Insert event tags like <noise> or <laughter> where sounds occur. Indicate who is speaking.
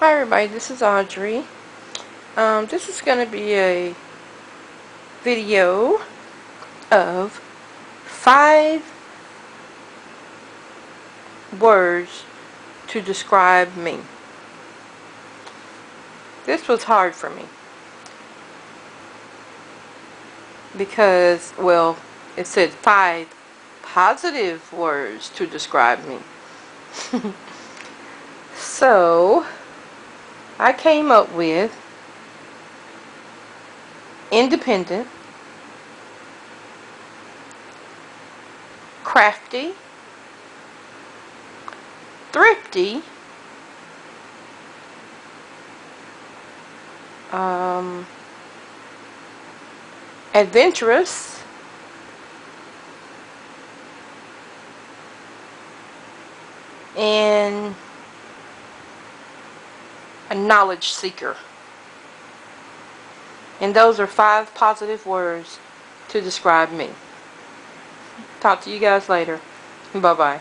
Speaker 1: Hi everybody, this is Audrey. Um, this is going to be a video of five words to describe me. This was hard for me because, well, it said five positive words to describe me. <laughs> so, I came up with independent, crafty, thrifty, um, adventurous, and a knowledge seeker. And those are five positive words to describe me. Talk to you guys later. Bye-bye.